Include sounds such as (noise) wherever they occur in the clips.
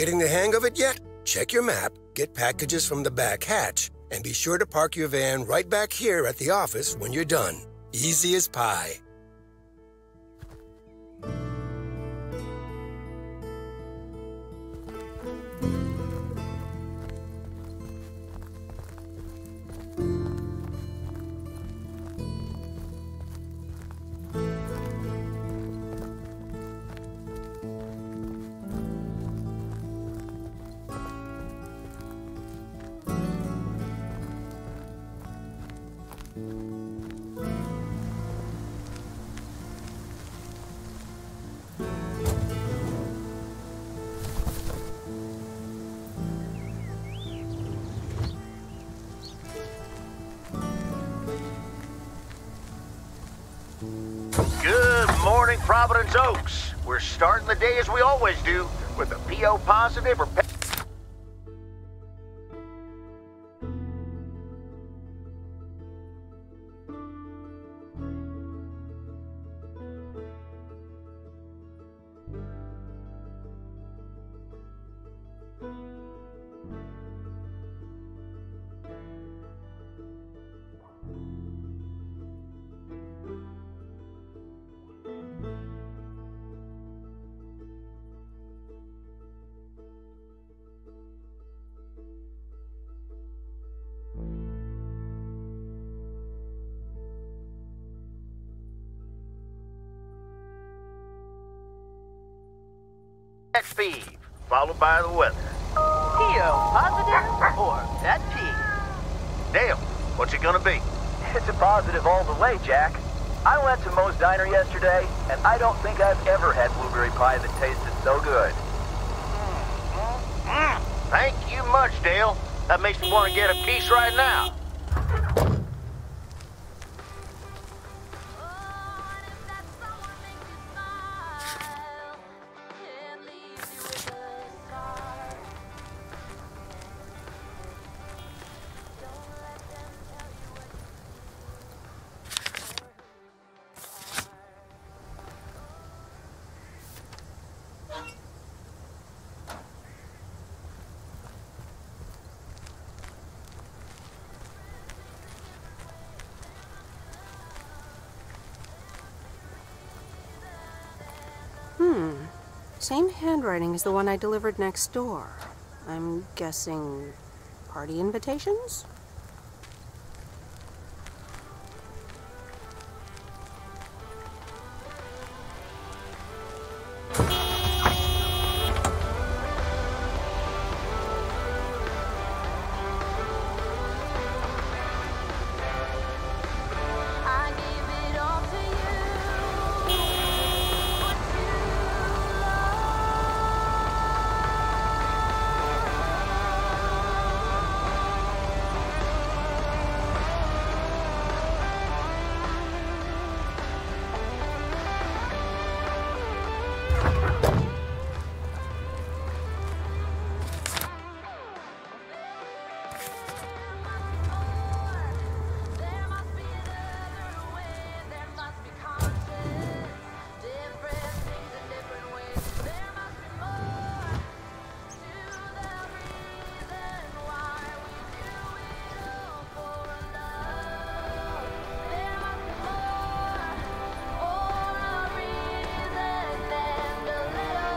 getting the hang of it yet? Check your map, get packages from the back hatch, and be sure to park your van right back here at the office when you're done. Easy as pie. We're starting the day as we always do with a PO positive or. Followed by the weather. PO positive or pet P? Dale, what's it gonna be? It's a positive all the way, Jack. I went to Moe's Diner yesterday, and I don't think I've ever had blueberry pie that tasted so good. Mm, thank you much, Dale. That makes me want to get a piece right now. Same handwriting as the one I delivered next door. I'm guessing party invitations?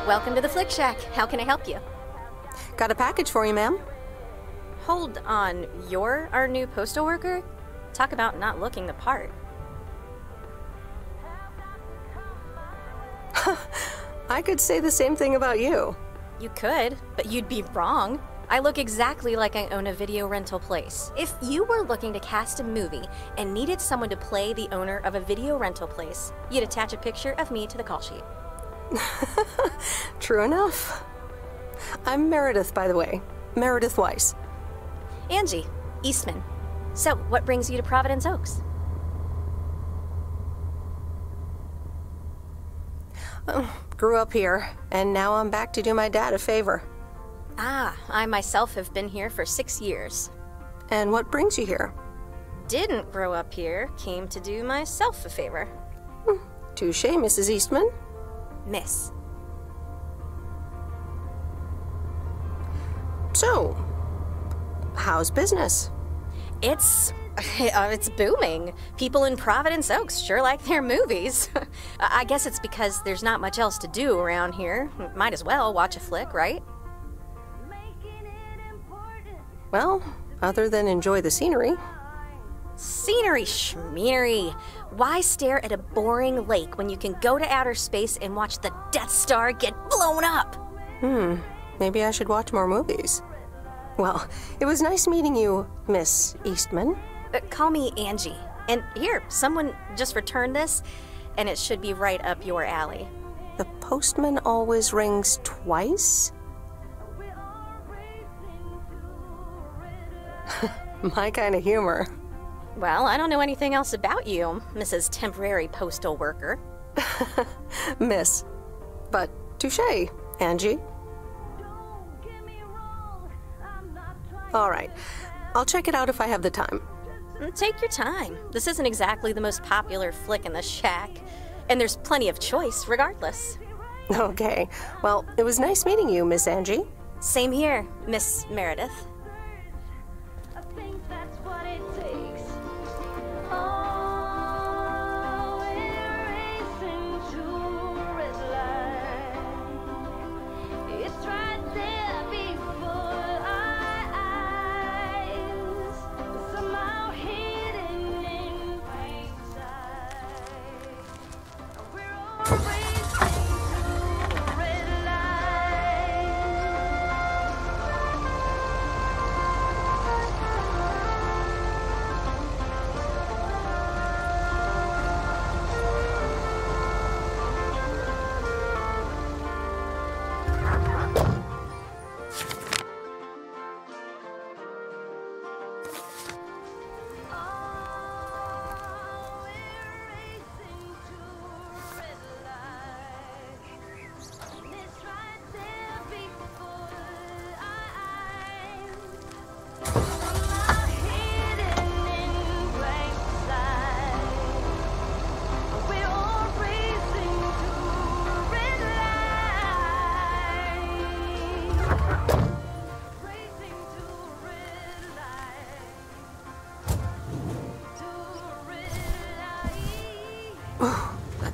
Welcome to the Flick Shack. How can I help you? Got a package for you, ma'am. Hold on, you're our new postal worker? Talk about not looking the part. (laughs) I could say the same thing about you. You could, but you'd be wrong. I look exactly like I own a video rental place. If you were looking to cast a movie and needed someone to play the owner of a video rental place, you'd attach a picture of me to the call sheet. (laughs) True enough. I'm Meredith, by the way. Meredith Weiss. Angie, Eastman. So, what brings you to Providence Oaks? Grew up here, and now I'm back to do my dad a favor. Ah, I myself have been here for six years. And what brings you here? Didn't grow up here, came to do myself a favor. Touche, Mrs. Eastman. Miss. So, how's business? It's (laughs) uh, it's booming. People in Providence Oaks sure like their movies. (laughs) I guess it's because there's not much else to do around here. Might as well watch a flick, right? Well, other than enjoy the scenery. Scenery schmeary. Why stare at a boring lake when you can go to outer space and watch the Death Star get blown up? Hmm, maybe I should watch more movies. Well, it was nice meeting you, Miss Eastman. Uh, call me Angie. And here, someone just returned this, and it should be right up your alley. The postman always rings twice? (laughs) My kind of humor. Well, I don't know anything else about you, Mrs. Temporary Postal Worker. (laughs) Miss. But touche, Angie. All right. I'll check it out if I have the time. Mm, Take your time. This isn't exactly the most popular flick in the shack, and there's plenty of choice regardless. Okay. Well, it was nice meeting you, Miss Angie. Same here, Miss Meredith.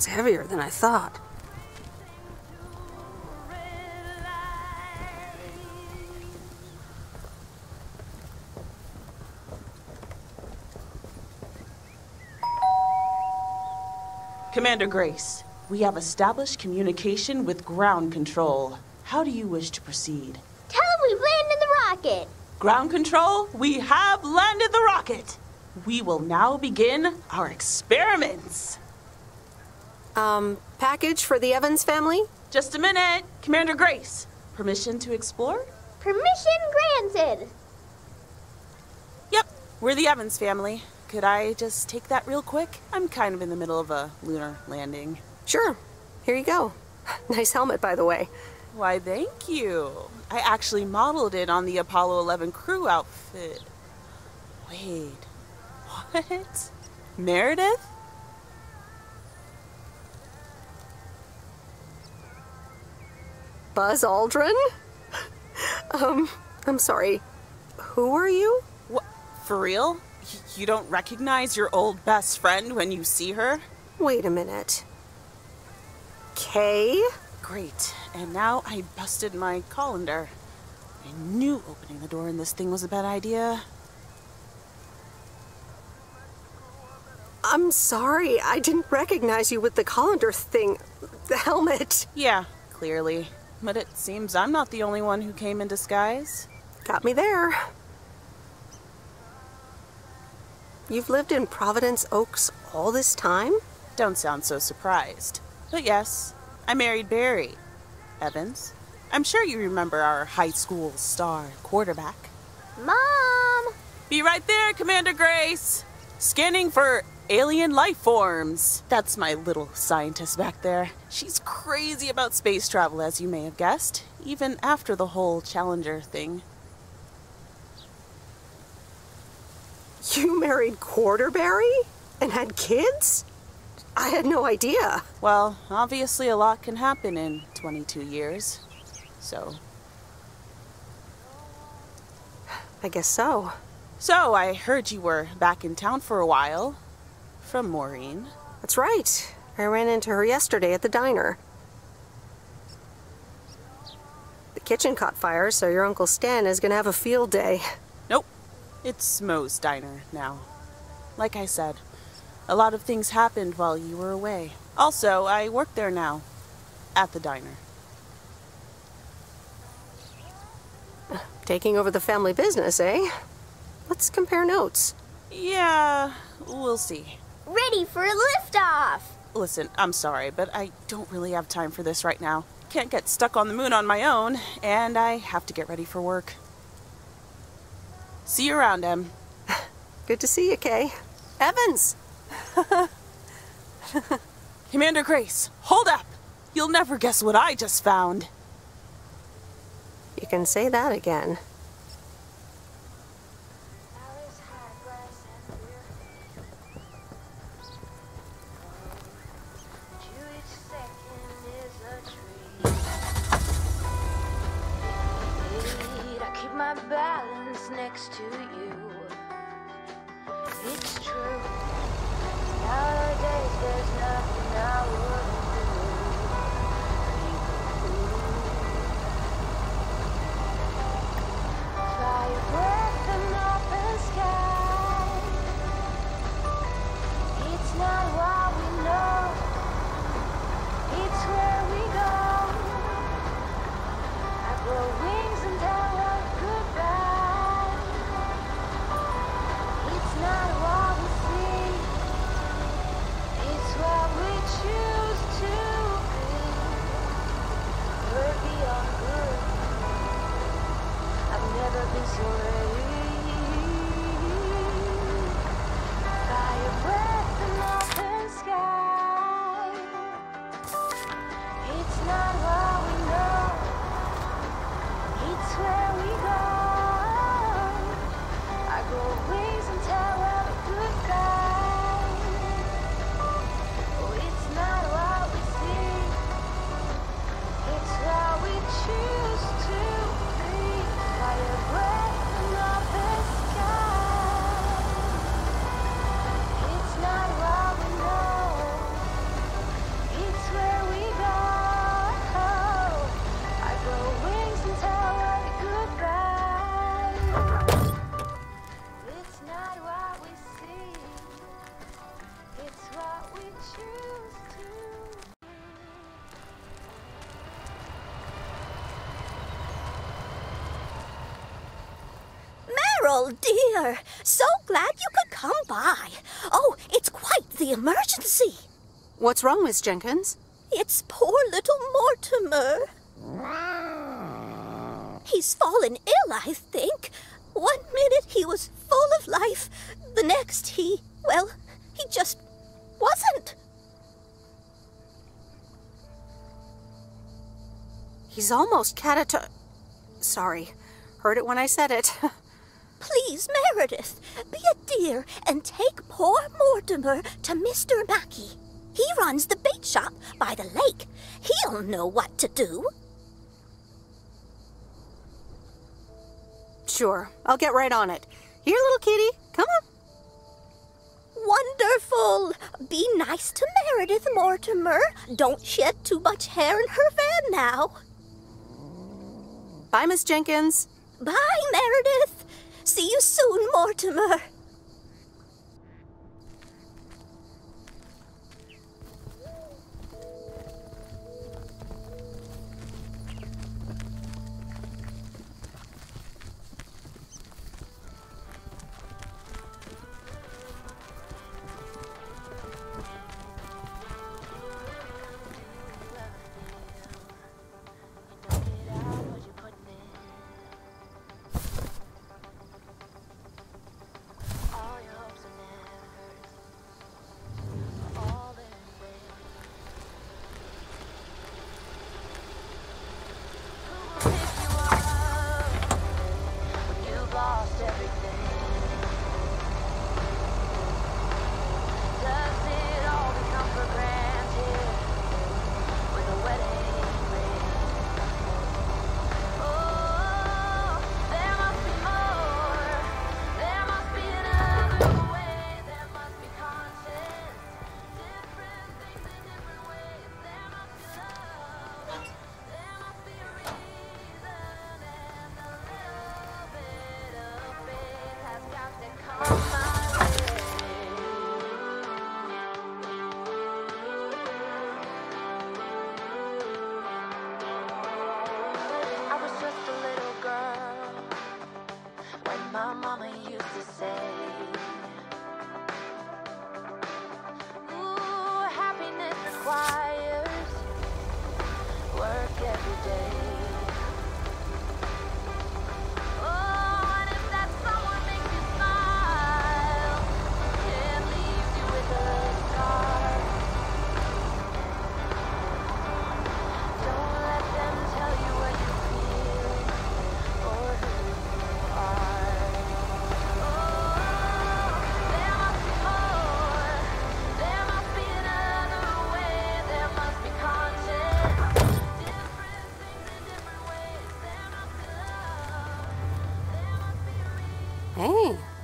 Heavier than I thought. Commander Grace, we have established communication with ground control. How do you wish to proceed? Tell them we've landed the rocket. Ground control, we have landed the rocket. We will now begin our experiments. Um, package for the Evans family? Just a minute. Commander Grace, permission to explore? Permission granted. Yep, we're the Evans family. Could I just take that real quick? I'm kind of in the middle of a lunar landing. Sure. Here you go. (laughs) Nice helmet, by the way. Why, thank you. I actually modeled it on the Apollo 11 crew outfit. Wait, (laughs) what? Meredith? Buzz Aldrin? um, I'm sorry. Who are you? What? For real? You don't recognize your old best friend when you see her? Wait a minute. Kay? Great. And now I busted my colander. I knew opening the door in this thing was a bad idea. I'm sorry. I didn't recognize you with the colander thing. The helmet. Yeah, clearly. But it seems I'm not the only one who came in disguise. Got me there. You've lived in Providence Oaks all this time? Don't sound so surprised. But yes, I married Barry. Evans. I'm sure you remember our high school star quarterback. Mom! Be right there, Commander Grace! Scanning for alien life forms. That's my little scientist back there. She's crazy about space travel, as you may have guessed, even after the whole Challenger thing. You married Quarterberry? And had kids? I had no idea. Well, obviously, a lot can happen in 22 years. So, I guess so. So, I heard you were back in town for a while. From Maureen. That's right. I ran into her yesterday at the diner. The kitchen caught fire, so your Uncle Stan is gonna have a field day. Nope. It's Moe's diner now. Like I said, a lot of things happened while you were away. Also, I work there now. At the diner. Taking over the family business, eh? Let's compare notes. Yeah, we'll see. Ready for a liftoff. Listen, I'm sorry, but I don't really have time for this right now. Can't get stuck on the moon on my own, and I have to get ready for work. See you around, Em. (laughs) Good to see you, Kay. Evans! (laughs) Commander Grace, hold up! You'll never guess what I just found. You can say that again. Next to you. Meryl, dear, so glad you could come by. Oh, it's quite the emergency. What's wrong, Miss Jenkins? It's poor little Mortimer. He's fallen ill, I think. One minute he was full of life, the next he, well, he just wasn't. He's almost catata... Sorry. Heard it when I said it. (laughs) Please, Meredith, be a dear and take poor Mortimer to Mr. Mackey. He runs the bait shop by the lake. He'll know what to do. sure. I'll get right on it. Here, little kitty. Come on. Wonderful! Be nice to Meredith, Mortimer. Don't shed too much hair in her van now. Bye, Miss Jenkins. Bye, Meredith. See you soon, Mortimer.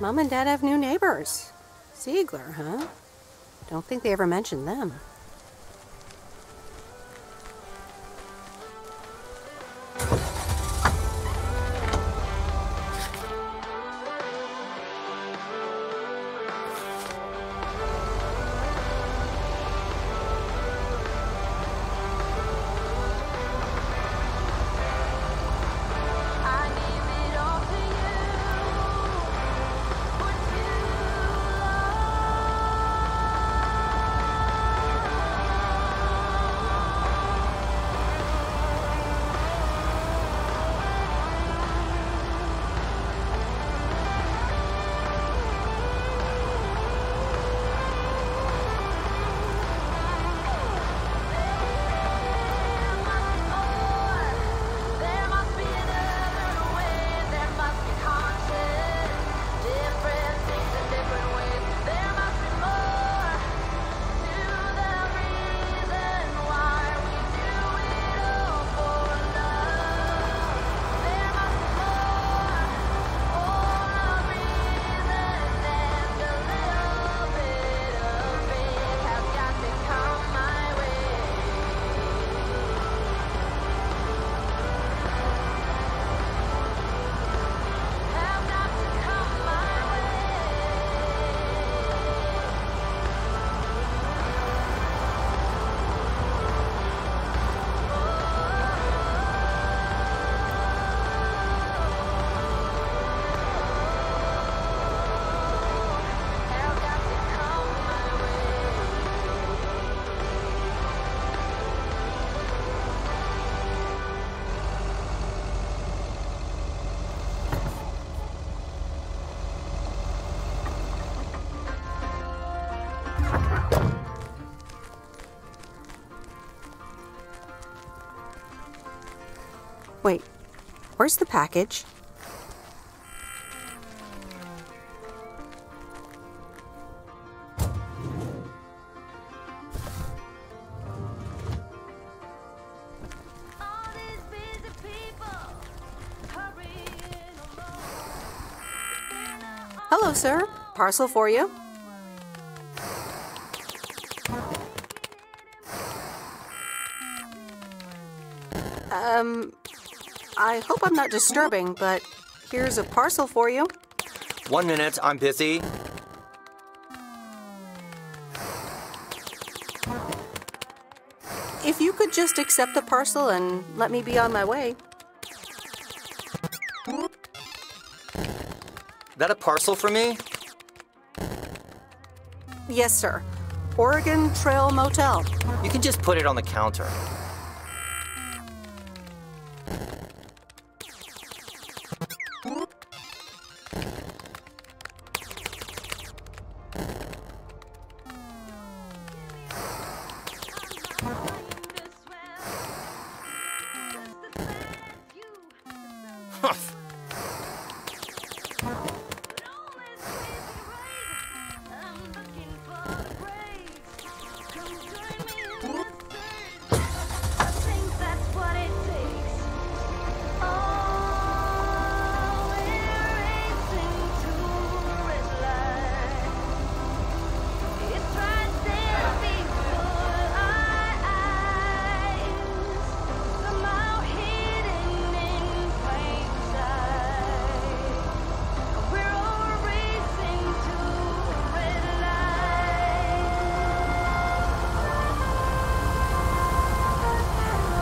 Mom and Dad have new neighbors. Ziegler, huh? Don't think they ever mentioned them. Where's the package? All these busy people hurrying along. Hello, sir. Parcel for you. I hope I'm not disturbing, but here's a parcel for you. One minute, I'm busy. If you could just accept the parcel and let me be on my way. That a parcel for me? Yes, sir. Oregon Trail Motel. You can just put it on the counter.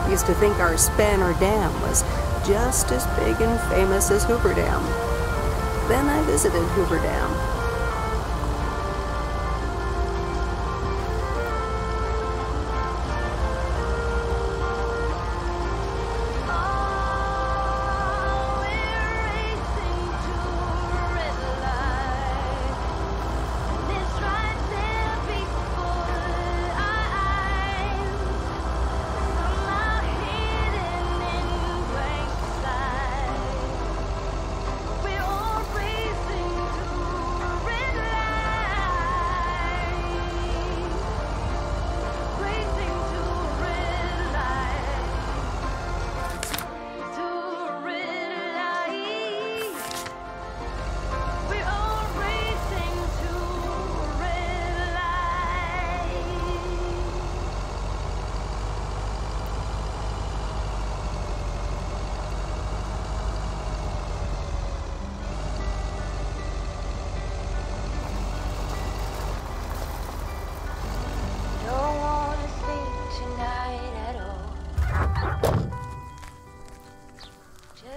Used to think our Spanner Dam was just as big and famous as Hoover Dam. Then I visited Hoover Dam.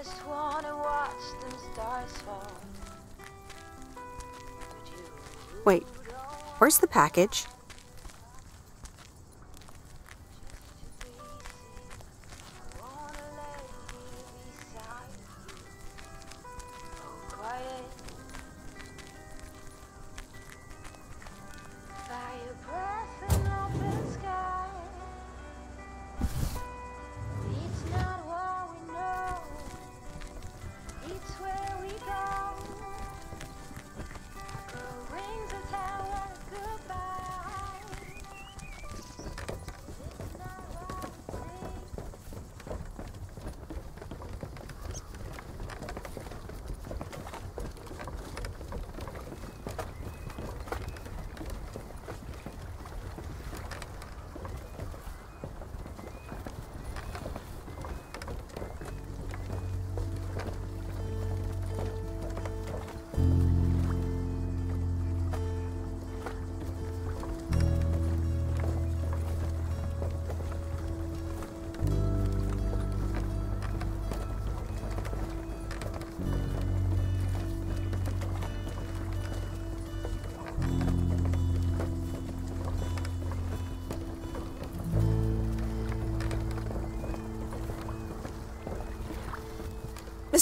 just wanna watch them stars fall. Wait, where's the package?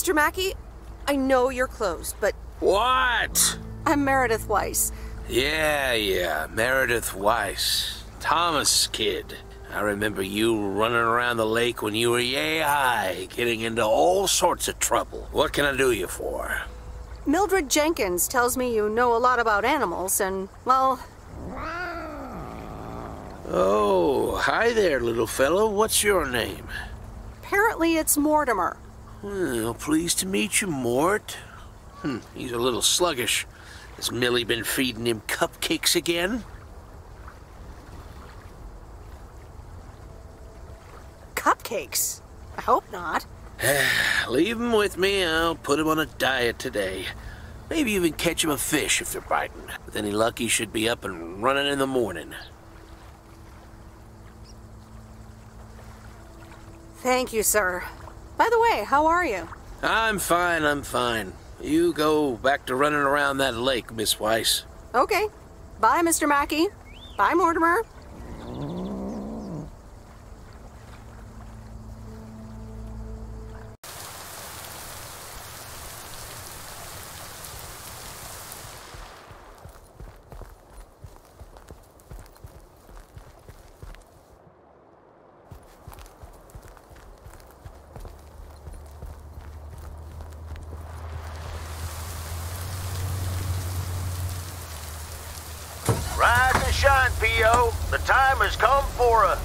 Mr. Mackey, I know you're closed, but What? I'm Meredith Weiss. Yeah, yeah, Meredith Weiss. Thomas' kid. I remember you running around the lake when you were yay high, getting into all sorts of trouble. What can I do you for? Mildred Jenkins tells me you know a lot about animals, and, well, Oh, hi there, little fellow. What's your name? apparently it's Mortimer. Well, pleased to meet you, Mort. Hmm, he's a little sluggish. Has Millie been feeding him cupcakes again? Cupcakes? I hope not. (sighs) Leave him with me. I'll put him on a diet today. Maybe even catch him a fish if they're biting. With any luck, he should be up and running in the morning. Thank you, sir. By the way, how are you? I'm fine, I'm fine. You go back to running around that lake, Miss Weiss. Okay. Bye, Mr. Mackey. Bye, Mortimer. Rise and shine, P.O. The time has come for a...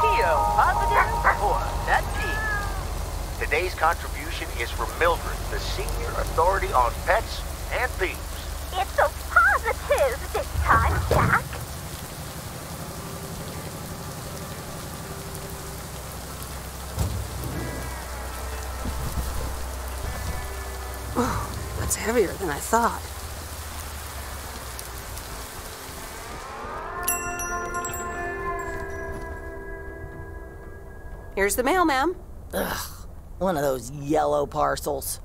P.O. Positive for that P. Today's contribution is from Mildred, the senior authority on pets and thieves. It's a positive this time, Jack. That's heavier than I thought. Here's the mail, ma'am. Ugh, one of those yellow parcels.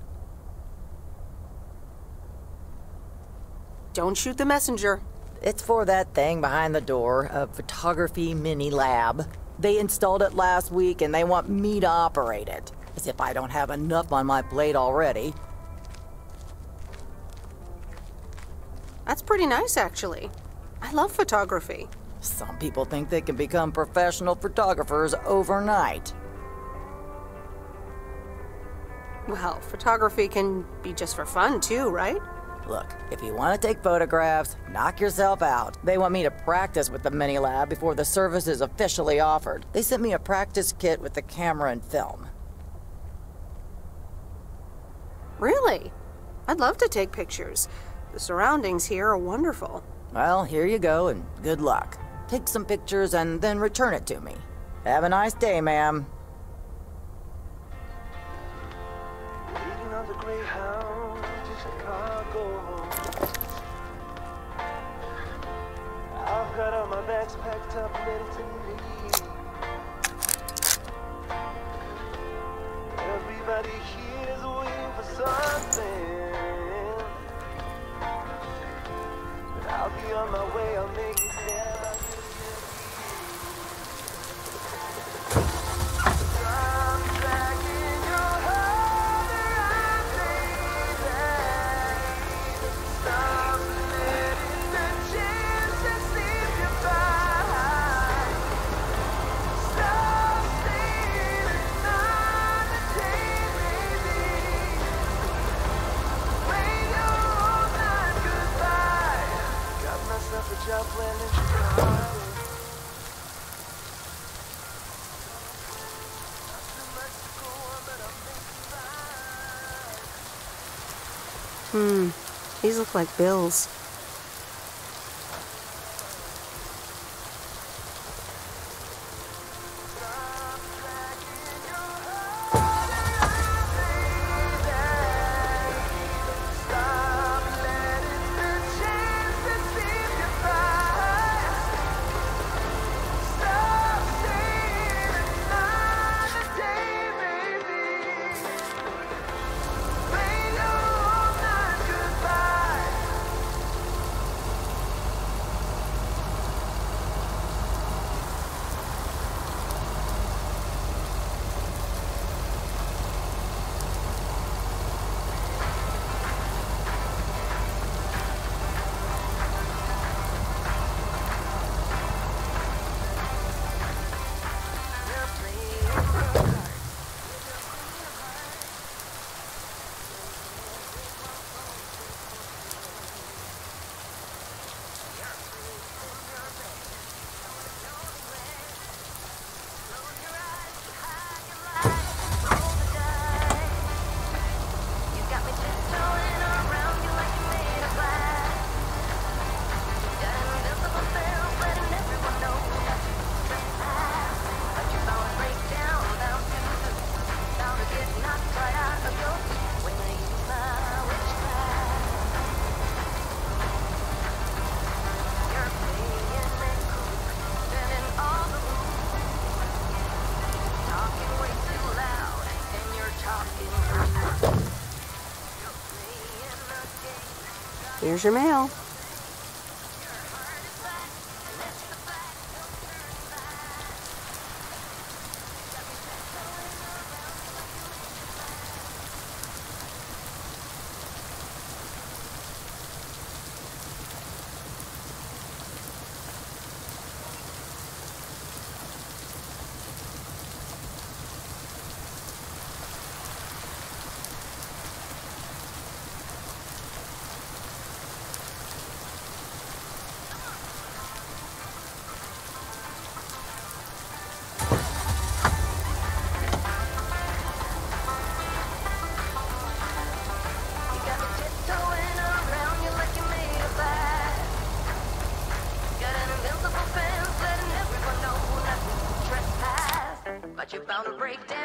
Don't shoot the messenger. It's for that thing behind the door, a photography mini lab. They installed it last week and they want me to operate it. As if I don't have enough on my plate already. That's pretty nice, actually. I love photography. Some people think they can become professional photographers overnight. Well, photography can be just for fun, too, right? Look, if you want to take photographs, knock yourself out. They want me to practice with the mini lab before the service is officially offered. They sent me a practice kit with the camera and film. Really? I'd love to take pictures. The surroundings here are wonderful. Well, here you go, and good luck. Take some pictures and then return it to me. Have a nice day, ma'am. Waiting on Hmm. These look like bills. Here's your mail. Bound to break down,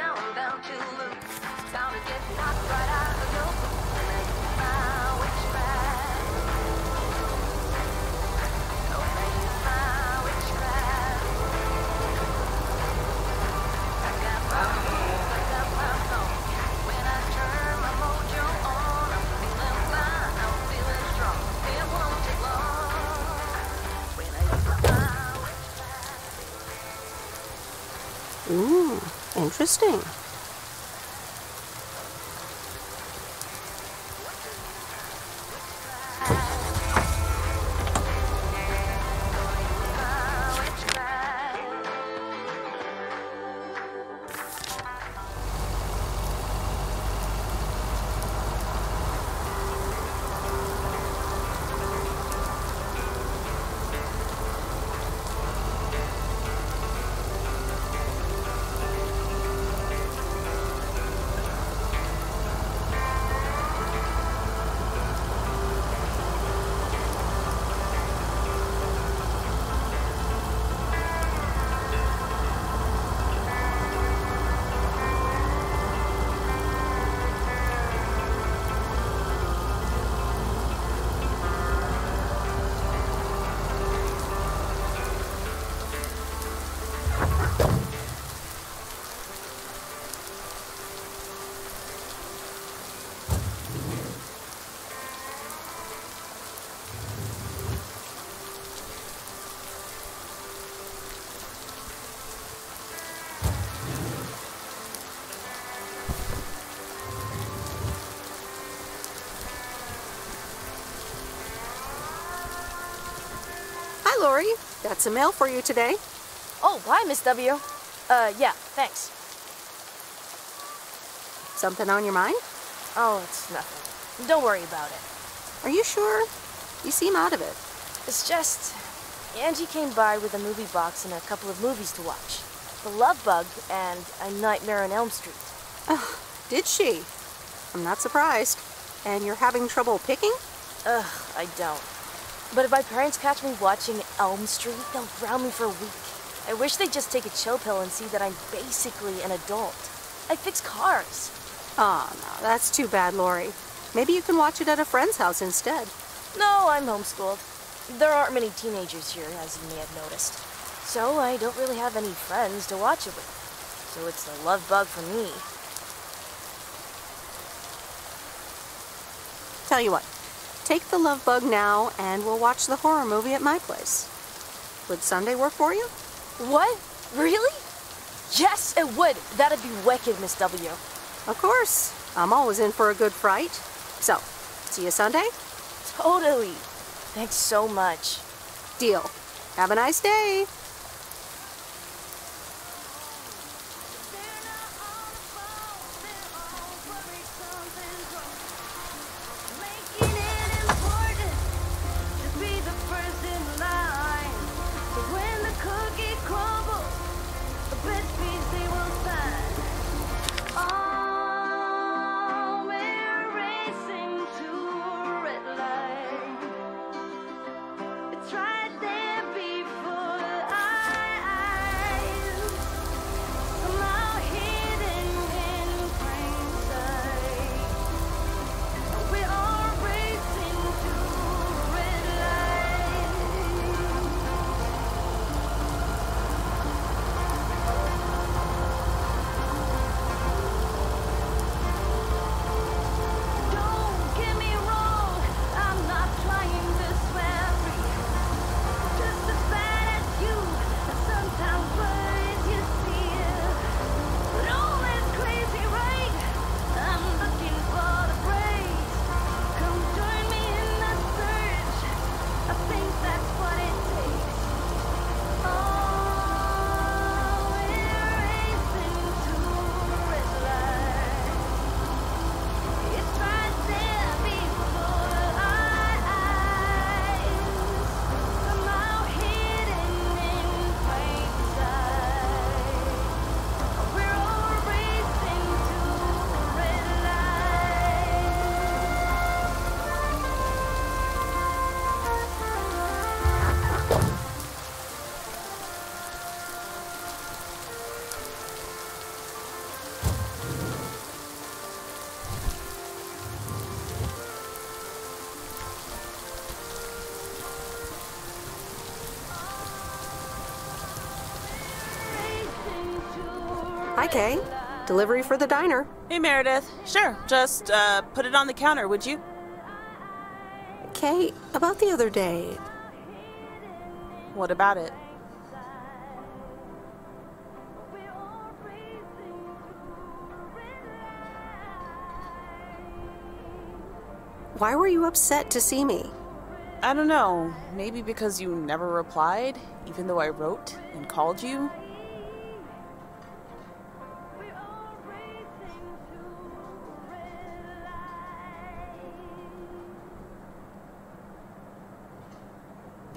interesting. Got some mail for you today. Oh, hi, Miss W. Uh, yeah, thanks. Something on your mind? Oh, it's nothing. Don't worry about it. Are you sure? You seem out of it. It's just. Angie came by with a movie box and a couple of movies to watch The Love Bug and A Nightmare on Elm Street. Oh, did she? I'm not surprised. and you're having trouble picking? Ugh, I don't. But if my parents catch me watching Elm Street, they'll ground me for a week. I wish they'd just take a chill pill and see that I'm basically an adult. I fix cars. Oh, no, that's too bad, Lori. Maybe you can watch it at a friend's house instead. No, I'm homeschooled. There aren't many teenagers here, as you may have noticed. So I don't really have any friends to watch it with. So it's a love bug for me. Tell you what, take the love bug now and we'll watch the horror movie at my place. Would Sunday work for you? What? Really? Yes, it would. That'd be wicked, Miss W. Of course. I'm always in for a good fright. So, see you Sunday? Totally. Thanks so much. Deal. Have a nice day. Hi, Kay. Delivery for the diner. Hey, Meredith. Sure, just uh, put it on the counter, would you? Kay, about the other day. What about it? Why were you upset to see me? I don't know. Maybe because you never replied, even though I wrote and called you?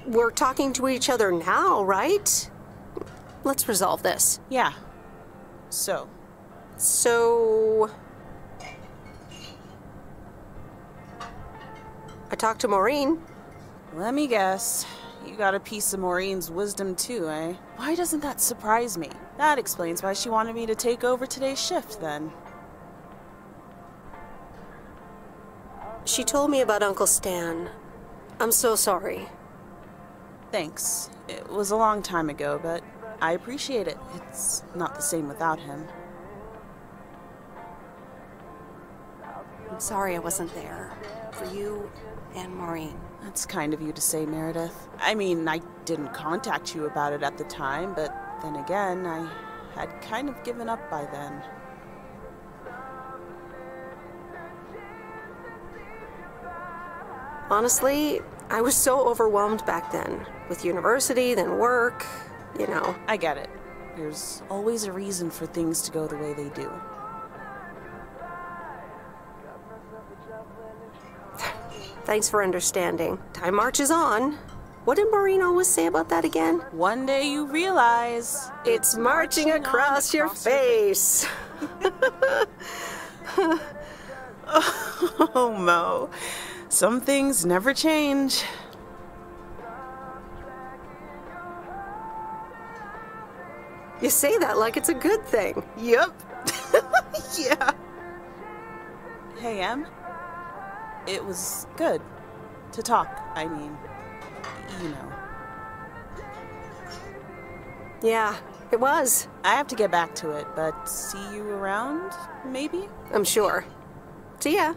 We're talking to each other now, right? Let's resolve this. Yeah. So. So. I talked to Maureen. Let me guess. You got a piece of Maureen's wisdom too, eh? Why doesn't that surprise me? That explains why she wanted me to take over today's shift then. She told me about Uncle Stan. I'm so sorry. Thanks. It was a long time ago, but I appreciate it. It's not the same without him. I'm sorry I wasn't there. For you and Maureen. That's kind of you to say, Meredith. I mean, I didn't contact you about it at the time, but then again, I had kind of given up by then. Honestly, I was so overwhelmed back then. With university, then work, you know. I get it. There's always a reason for things to go the way they do. (sighs) Thanks for understanding. Time marches on. What did Maureen always say about that again? One day you realize it's marching, across, your face. (laughs) Oh, Mo. Some things never change. You say that like it's a good thing. Yep. (laughs) yeah. Hey, Em. It was good to talk. I mean, you know. Yeah, it was. I have to get back to it, but see you around, maybe? I'm sure. See ya.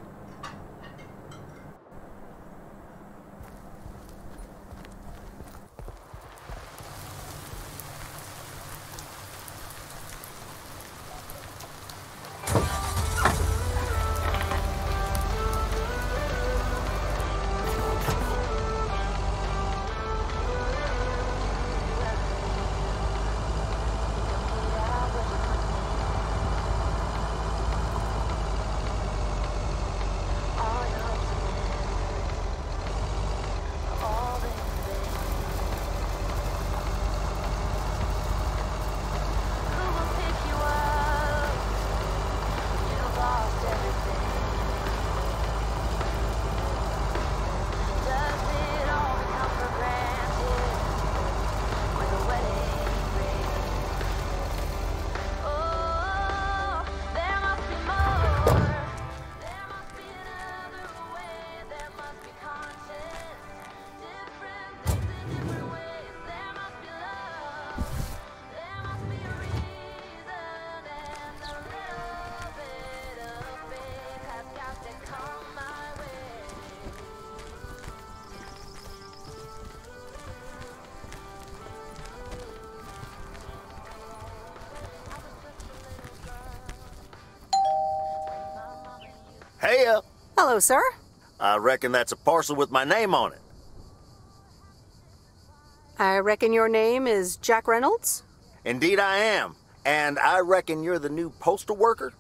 Hello, sir. I reckon that's a parcel with my name on it. I reckon your name is Jack Reynolds? Indeed, I am. And I reckon you're the new postal worker?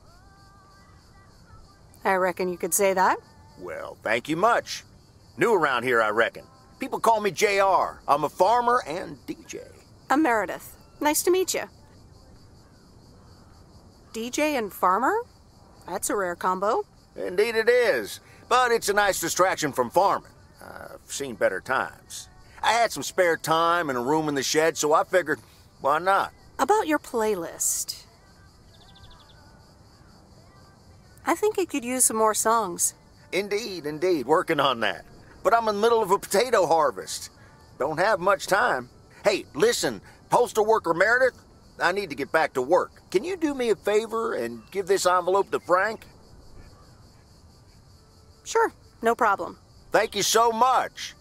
I reckon you could say that. Well, thank you much. New around here, I reckon. People call me JR. I'm a farmer and DJ. I'm Meredith. Nice to meet you. DJ and farmer? That's a rare combo. Indeed, it is. But it's a nice distraction from farming. I've seen better times. I had some spare time and a room in the shed, so I figured, why not? About your playlist. I think it could use some more songs. Indeed, indeed, working on that. But I'm in the middle of a potato harvest. Don't have much time. Hey, listen, postal worker Meredith, I need to get back to work. Can you do me a favor and give this envelope to Frank? Sure, no problem. Thank you so much.